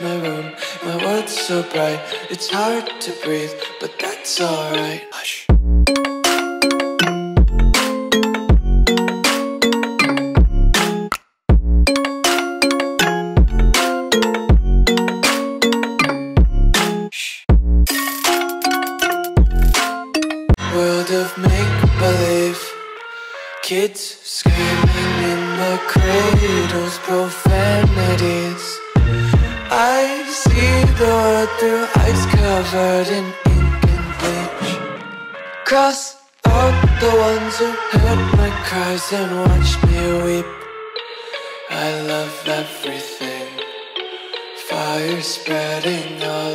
my room. My world's so bright, it's hard to breathe, but that's alright. Hush. World of make believe. Kids screaming in the cradles, profanities. World through ice covered in ink and bleach. Cross out the ones who heard my cries and watched me weep. I love everything. Fire spreading room.